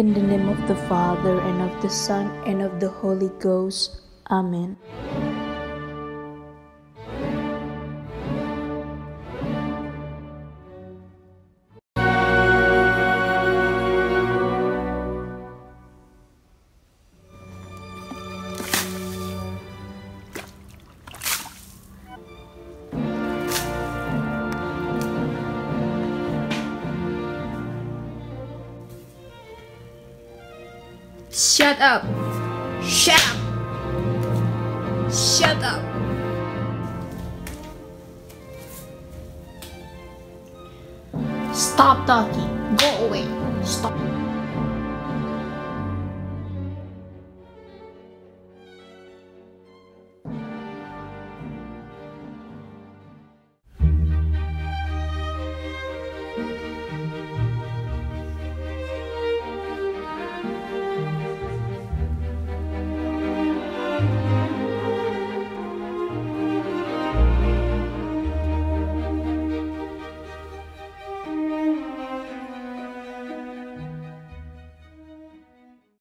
In the name of the Father, and of the Son, and of the Holy Ghost. Amen. Shut up! Shut up! Shut up! Stop talking. Go away. Stop.